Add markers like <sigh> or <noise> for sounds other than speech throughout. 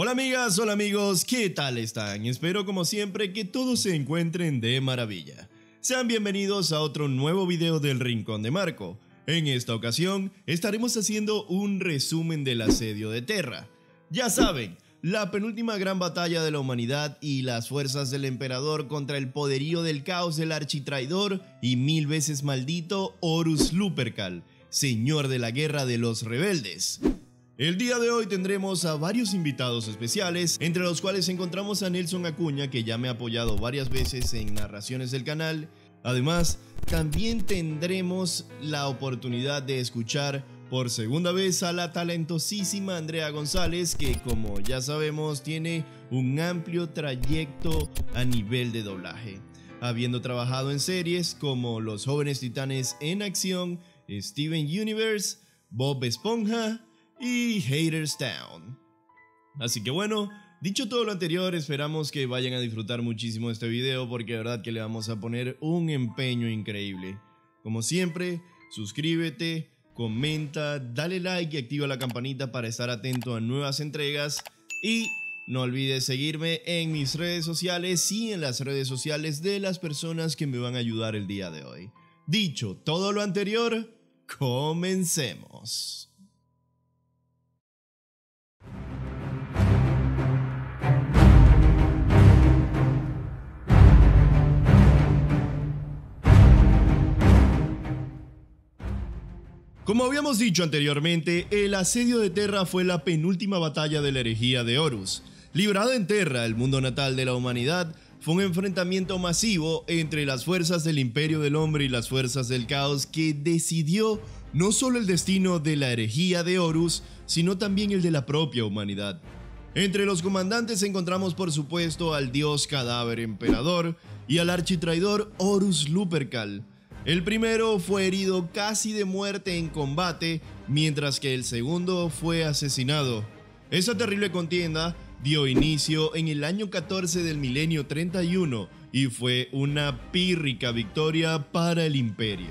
Hola amigas, hola amigos, ¿qué tal están? Espero como siempre que todos se encuentren de maravilla. Sean bienvenidos a otro nuevo video del Rincón de Marco. En esta ocasión estaremos haciendo un resumen del asedio de Terra. Ya saben, la penúltima gran batalla de la humanidad y las fuerzas del emperador contra el poderío del caos del architraidor y mil veces maldito Horus Lupercal, señor de la guerra de los rebeldes. El día de hoy tendremos a varios invitados especiales, entre los cuales encontramos a Nelson Acuña, que ya me ha apoyado varias veces en narraciones del canal. Además, también tendremos la oportunidad de escuchar por segunda vez a la talentosísima Andrea González, que como ya sabemos tiene un amplio trayecto a nivel de doblaje, habiendo trabajado en series como Los jóvenes titanes en acción, Steven Universe, Bob Esponja, y Haters Town. Así que bueno, dicho todo lo anterior, esperamos que vayan a disfrutar muchísimo este video porque de verdad que le vamos a poner un empeño increíble. Como siempre, suscríbete, comenta, dale like y activa la campanita para estar atento a nuevas entregas y no olvides seguirme en mis redes sociales y en las redes sociales de las personas que me van a ayudar el día de hoy. Dicho todo lo anterior, comencemos. Como habíamos dicho anteriormente, el asedio de Terra fue la penúltima batalla de la herejía de Horus. Librado en Terra, el mundo natal de la humanidad, fue un enfrentamiento masivo entre las fuerzas del Imperio del Hombre y las fuerzas del Caos que decidió no solo el destino de la herejía de Horus, sino también el de la propia humanidad. Entre los comandantes encontramos por supuesto al dios cadáver emperador y al architraidor Horus Lupercal, el primero fue herido casi de muerte en combate, mientras que el segundo fue asesinado. Esa terrible contienda dio inicio en el año 14 del milenio 31 y fue una pírrica victoria para el imperio.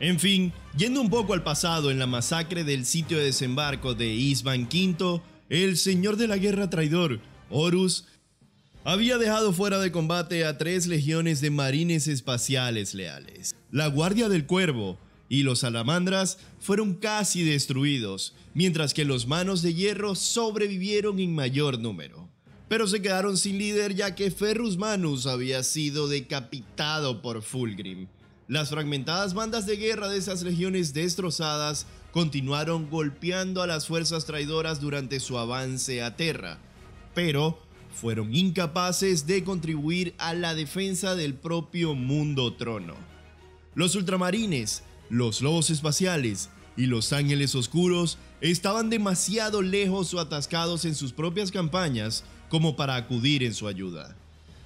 En fin, yendo un poco al pasado en la masacre del sitio de desembarco de Isban V, el señor de la guerra traidor, Horus, había dejado fuera de combate a tres legiones de marines espaciales leales. La Guardia del Cuervo y los Salamandras fueron casi destruidos, mientras que los Manos de Hierro sobrevivieron en mayor número. Pero se quedaron sin líder ya que Ferrus Manus había sido decapitado por Fulgrim. Las fragmentadas bandas de guerra de esas legiones destrozadas continuaron golpeando a las fuerzas traidoras durante su avance a Terra, pero fueron incapaces de contribuir a la defensa del propio mundo trono. Los ultramarines, los lobos espaciales y los ángeles oscuros estaban demasiado lejos o atascados en sus propias campañas como para acudir en su ayuda.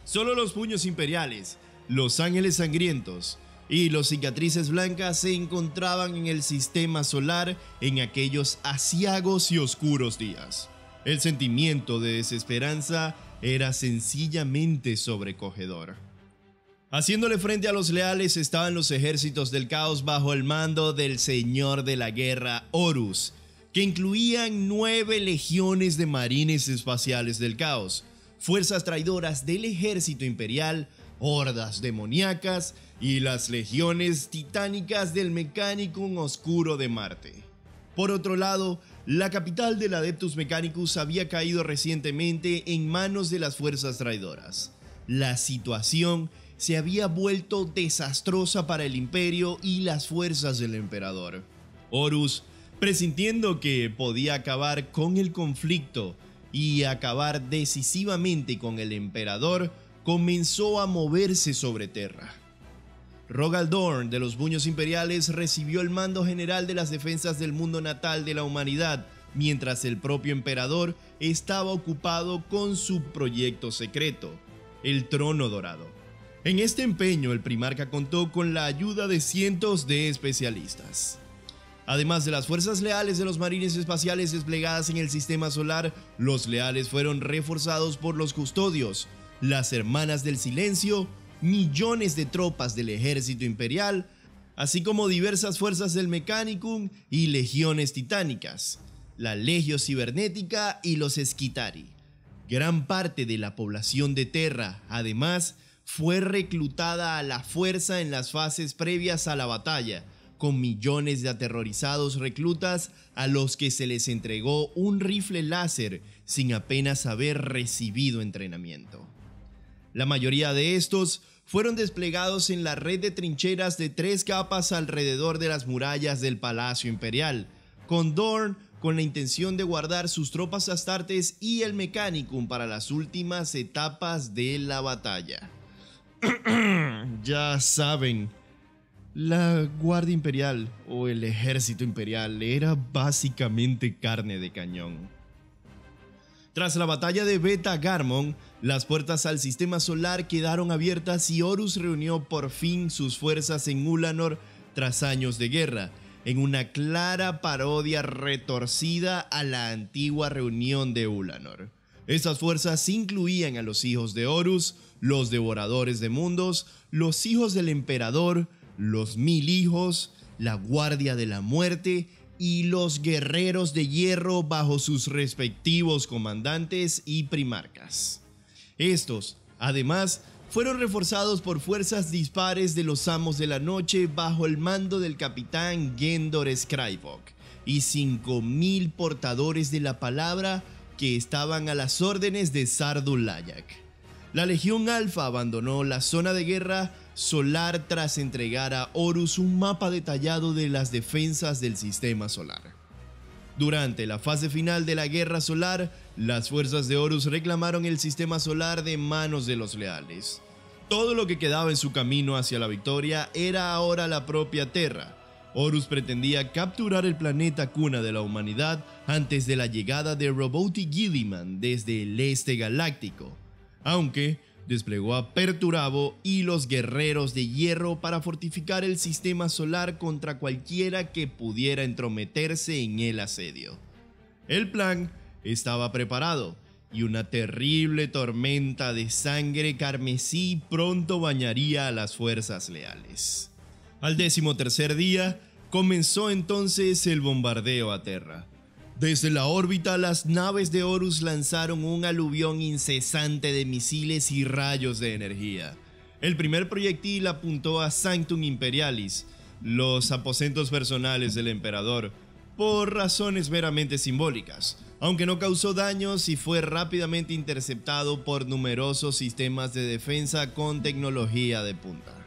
Solo los puños imperiales, los ángeles sangrientos y los cicatrices blancas se encontraban en el sistema solar en aquellos asiagos y oscuros días. El sentimiento de desesperanza era sencillamente sobrecogedor. Haciéndole frente a los leales estaban los ejércitos del caos bajo el mando del señor de la guerra Horus, que incluían nueve legiones de marines espaciales del caos, fuerzas traidoras del ejército imperial, hordas demoníacas y las legiones titánicas del Mechanicum Oscuro de Marte. Por otro lado, la capital del Adeptus Mechanicus había caído recientemente en manos de las fuerzas traidoras. La situación se había vuelto desastrosa para el imperio y las fuerzas del emperador. Horus, presintiendo que podía acabar con el conflicto y acabar decisivamente con el emperador, comenzó a moverse sobre Terra. Rogaldorn de los Buños Imperiales recibió el mando general de las defensas del mundo natal de la humanidad, mientras el propio emperador estaba ocupado con su proyecto secreto, el Trono Dorado. En este empeño el primarca contó con la ayuda de cientos de especialistas. Además de las fuerzas leales de los marines espaciales desplegadas en el sistema solar, los leales fueron reforzados por los custodios, las hermanas del silencio millones de tropas del ejército imperial, así como diversas fuerzas del Mechanicum y legiones titánicas. la Legio Cibernética y los Esquitari. Gran parte de la población de Terra, además, fue reclutada a la fuerza en las fases previas a la batalla, con millones de aterrorizados reclutas a los que se les entregó un rifle láser sin apenas haber recibido entrenamiento. La mayoría de estos fueron desplegados en la red de trincheras de tres capas alrededor de las murallas del Palacio Imperial, con Dorn con la intención de guardar sus tropas astartes y el Mechanicum para las últimas etapas de la batalla. <clears throat> ya saben, la Guardia Imperial o el Ejército Imperial era básicamente carne de cañón. Tras la batalla de Beta Garmon, las puertas al sistema solar quedaron abiertas y Horus reunió por fin sus fuerzas en Ulanor tras años de guerra, en una clara parodia retorcida a la antigua reunión de Ulanor. Estas fuerzas incluían a los hijos de Horus, los devoradores de mundos, los hijos del emperador, los mil hijos, la guardia de la muerte y los guerreros de hierro bajo sus respectivos comandantes y primarcas. Estos, además, fueron reforzados por fuerzas dispares de los amos de la noche bajo el mando del capitán Gendor Skrybok y 5.000 portadores de la palabra que estaban a las órdenes de Sardul Layak. La Legión Alfa abandonó la zona de guerra solar tras entregar a Horus un mapa detallado de las defensas del sistema solar. Durante la fase final de la guerra solar, las fuerzas de Horus reclamaron el sistema solar de manos de los leales. Todo lo que quedaba en su camino hacia la victoria era ahora la propia Terra. Horus pretendía capturar el planeta cuna de la humanidad antes de la llegada de Roboti Gilliman desde el este galáctico, aunque desplegó a Perturabo y los guerreros de hierro para fortificar el sistema solar contra cualquiera que pudiera entrometerse en el asedio. El plan estaba preparado y una terrible tormenta de sangre carmesí pronto bañaría a las fuerzas leales. Al décimo tercer día comenzó entonces el bombardeo a tierra. Desde la órbita, las naves de Horus lanzaron un aluvión incesante de misiles y rayos de energía. El primer proyectil apuntó a Sanctum Imperialis, los aposentos personales del emperador, por razones meramente simbólicas, aunque no causó daños y fue rápidamente interceptado por numerosos sistemas de defensa con tecnología de punta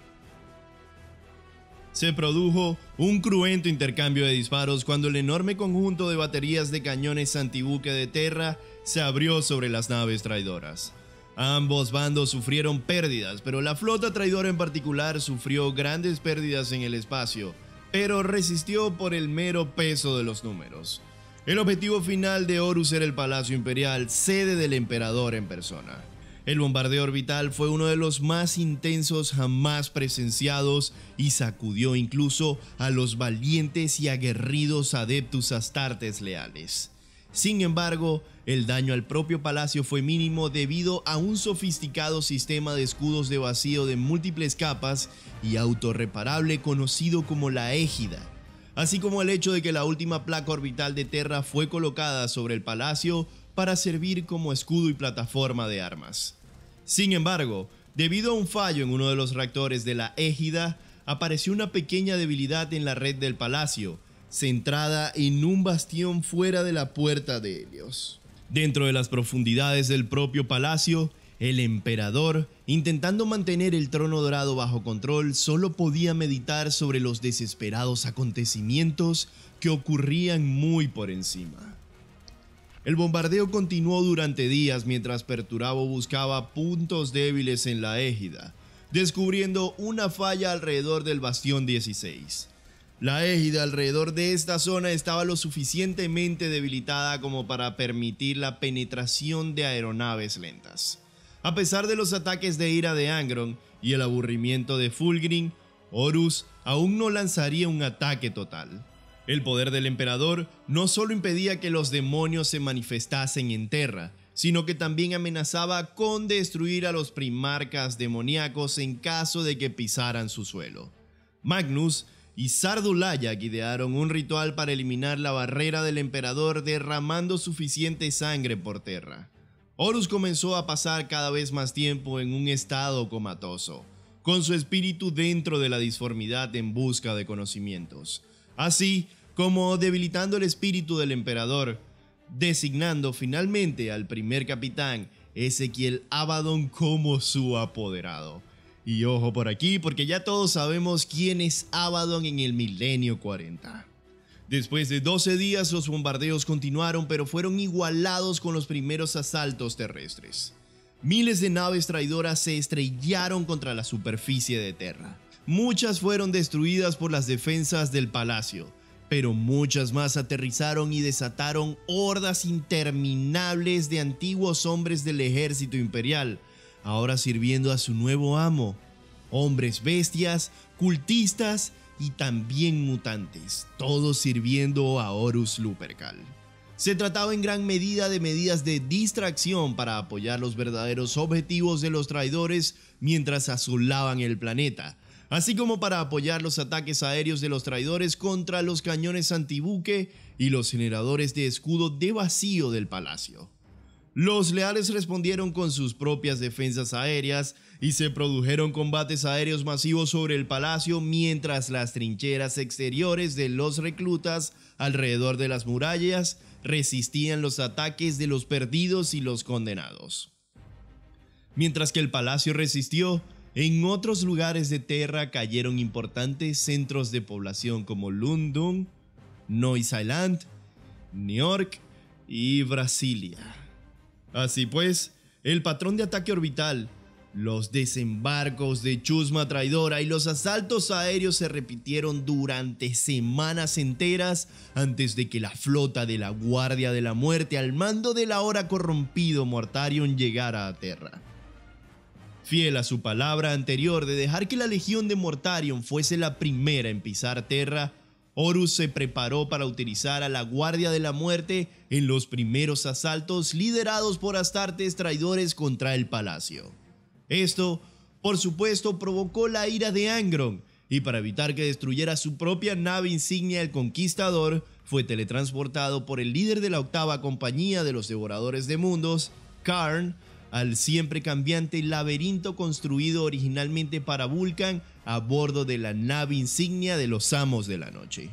se produjo un cruento intercambio de disparos cuando el enorme conjunto de baterías de cañones antibuque de Terra se abrió sobre las naves traidoras. Ambos bandos sufrieron pérdidas, pero la flota traidora en particular sufrió grandes pérdidas en el espacio, pero resistió por el mero peso de los números. El objetivo final de Horus era el Palacio Imperial, sede del emperador en persona. El bombardeo orbital fue uno de los más intensos jamás presenciados y sacudió incluso a los valientes y aguerridos adeptus astartes leales. Sin embargo, el daño al propio palacio fue mínimo debido a un sofisticado sistema de escudos de vacío de múltiples capas y autorreparable conocido como la égida, así como el hecho de que la última placa orbital de Terra fue colocada sobre el palacio para servir como escudo y plataforma de armas. Sin embargo, debido a un fallo en uno de los reactores de la égida, apareció una pequeña debilidad en la red del palacio, centrada en un bastión fuera de la puerta de Helios. Dentro de las profundidades del propio palacio, el emperador, intentando mantener el trono dorado bajo control, solo podía meditar sobre los desesperados acontecimientos que ocurrían muy por encima. El bombardeo continuó durante días mientras Perturabo buscaba puntos débiles en la égida, descubriendo una falla alrededor del bastión 16. La égida alrededor de esta zona estaba lo suficientemente debilitada como para permitir la penetración de aeronaves lentas. A pesar de los ataques de ira de Angron y el aburrimiento de Fulgrim, Horus aún no lanzaría un ataque total. El poder del emperador no solo impedía que los demonios se manifestasen en Terra, sino que también amenazaba con destruir a los primarcas demoníacos en caso de que pisaran su suelo. Magnus y Sardulayak idearon un ritual para eliminar la barrera del emperador derramando suficiente sangre por tierra. Horus comenzó a pasar cada vez más tiempo en un estado comatoso, con su espíritu dentro de la disformidad en busca de conocimientos, así como debilitando el espíritu del emperador, designando finalmente al primer capitán Ezequiel Abaddon como su apoderado. Y ojo por aquí, porque ya todos sabemos quién es Abaddon en el milenio 40. Después de 12 días los bombardeos continuaron, pero fueron igualados con los primeros asaltos terrestres. Miles de naves traidoras se estrellaron contra la superficie de Terra. Muchas fueron destruidas por las defensas del palacio, pero muchas más aterrizaron y desataron hordas interminables de antiguos hombres del ejército imperial, ahora sirviendo a su nuevo amo, hombres bestias, cultistas y también mutantes, todos sirviendo a Horus Lupercal. Se trataba en gran medida de medidas de distracción para apoyar los verdaderos objetivos de los traidores mientras asolaban el planeta, así como para apoyar los ataques aéreos de los traidores contra los cañones antibuque y los generadores de escudo de vacío del palacio. Los leales respondieron con sus propias defensas aéreas y se produjeron combates aéreos masivos sobre el palacio mientras las trincheras exteriores de los reclutas alrededor de las murallas resistían los ataques de los perdidos y los condenados. Mientras que el palacio resistió, en otros lugares de Terra cayeron importantes centros de población como Lundum, Nois Island, New York y Brasilia. Así pues, el patrón de ataque orbital, los desembarcos de Chusma traidora y los asaltos aéreos se repitieron durante semanas enteras antes de que la flota de la Guardia de la Muerte al mando del ahora corrompido Mortarion llegara a Terra. Fiel a su palabra anterior de dejar que la Legión de Mortarion fuese la primera en pisar Terra, Horus se preparó para utilizar a la Guardia de la Muerte en los primeros asaltos liderados por Astartes traidores contra el palacio. Esto, por supuesto, provocó la ira de Angron, y para evitar que destruyera su propia nave insignia el Conquistador, fue teletransportado por el líder de la octava compañía de los Devoradores de Mundos, Karn, al siempre cambiante laberinto construido originalmente para Vulcan a bordo de la nave insignia de los Amos de la Noche.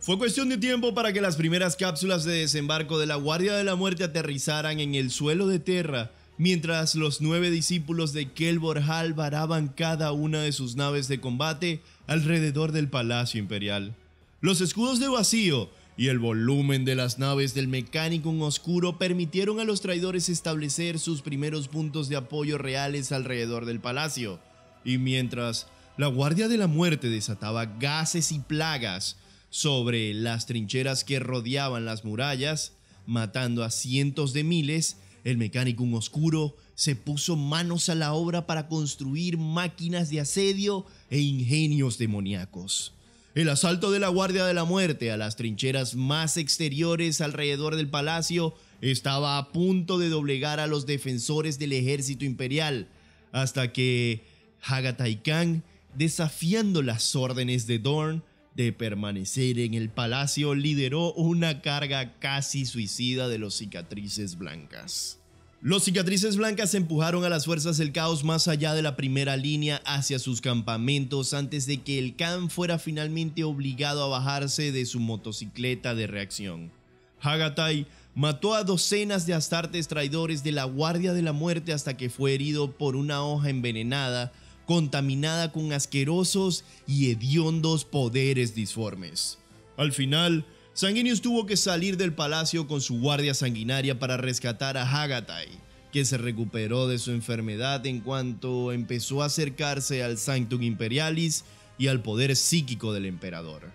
Fue cuestión de tiempo para que las primeras cápsulas de desembarco de la Guardia de la Muerte aterrizaran en el suelo de Terra, mientras los nueve discípulos de Kelborhal varaban cada una de sus naves de combate alrededor del Palacio Imperial. Los escudos de vacío y el volumen de las naves del mecánico oscuro permitieron a los traidores establecer sus primeros puntos de apoyo reales alrededor del palacio, y mientras la Guardia de la Muerte desataba gases y plagas sobre las trincheras que rodeaban las murallas, matando a cientos de miles, el mecánico oscuro se puso manos a la obra para construir máquinas de asedio e ingenios demoníacos. El asalto de la Guardia de la Muerte a las trincheras más exteriores alrededor del palacio estaba a punto de doblegar a los defensores del ejército imperial, hasta que Hagatai Khan, desafiando las órdenes de Dorn de permanecer en el palacio, lideró una carga casi suicida de los cicatrices blancas. Los cicatrices blancas empujaron a las fuerzas del caos más allá de la primera línea hacia sus campamentos antes de que el Khan fuera finalmente obligado a bajarse de su motocicleta de reacción. Hagatai mató a docenas de astartes traidores de la Guardia de la Muerte hasta que fue herido por una hoja envenenada contaminada con asquerosos y hediondos poderes disformes. Al final, Sanguinius tuvo que salir del palacio con su guardia sanguinaria para rescatar a Hagatai, que se recuperó de su enfermedad en cuanto empezó a acercarse al Sanctum Imperialis y al poder psíquico del emperador.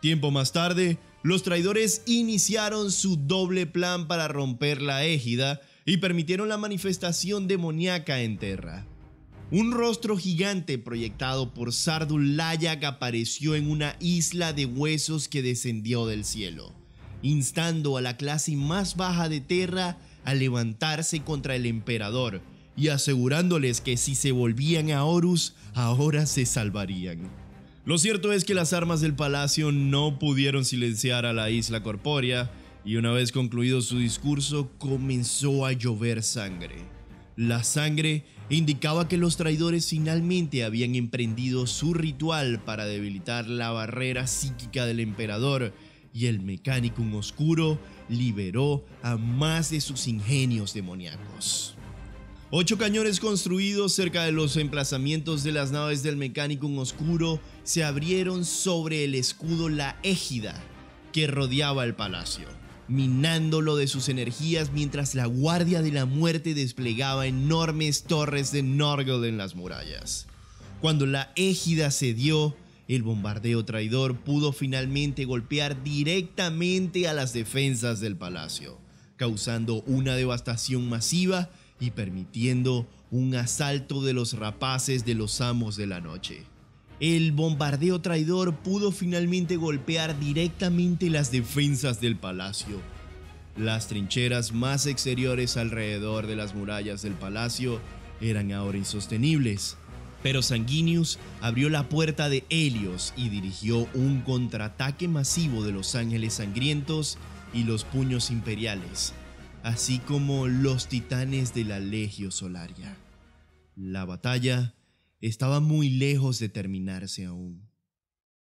Tiempo más tarde, los traidores iniciaron su doble plan para romper la égida y permitieron la manifestación demoníaca en Terra. Un rostro gigante proyectado por Sardul Layak apareció en una isla de huesos que descendió del cielo, instando a la clase más baja de Terra a levantarse contra el emperador y asegurándoles que si se volvían a Horus, ahora se salvarían. Lo cierto es que las armas del palacio no pudieron silenciar a la isla corpórea y una vez concluido su discurso comenzó a llover sangre. La sangre indicaba que los traidores finalmente habían emprendido su ritual para debilitar la barrera psíquica del emperador y el Mechanicum Oscuro liberó a más de sus ingenios demoníacos. Ocho cañones construidos cerca de los emplazamientos de las naves del Mechanicum Oscuro se abrieron sobre el escudo La Égida que rodeaba el palacio, minándolo de sus energías mientras la Guardia de la Muerte desplegaba enormes torres de Norgel en las murallas. Cuando la Égida cedió, el bombardeo traidor pudo finalmente golpear directamente a las defensas del palacio, causando una devastación masiva y permitiendo un asalto de los rapaces de los amos de la noche. El bombardeo traidor pudo finalmente golpear directamente las defensas del palacio. Las trincheras más exteriores alrededor de las murallas del palacio eran ahora insostenibles, pero Sanguinius abrió la puerta de Helios y dirigió un contraataque masivo de los ángeles sangrientos y los puños imperiales, así como los titanes de la Legio Solaria. La batalla estaba muy lejos de terminarse aún.